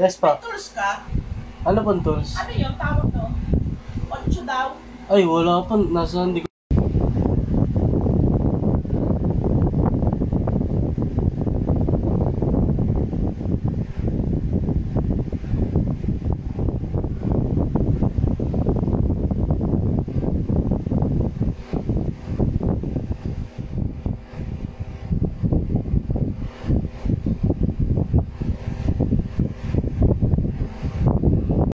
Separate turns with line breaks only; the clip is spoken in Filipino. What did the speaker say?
Yes
May tools ka?
Ano pang tools?
Ano yung tawag to? Oncho daw?
Ay, wala pa. Nasa hindi ko